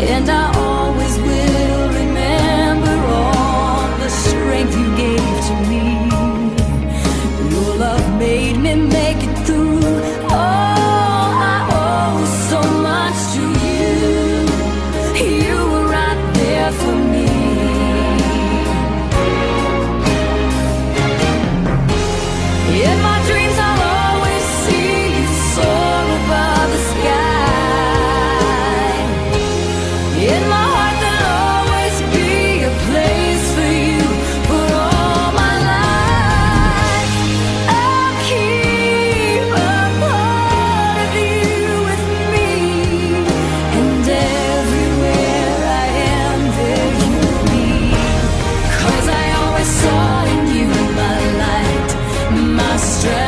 And I strength.